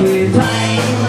to play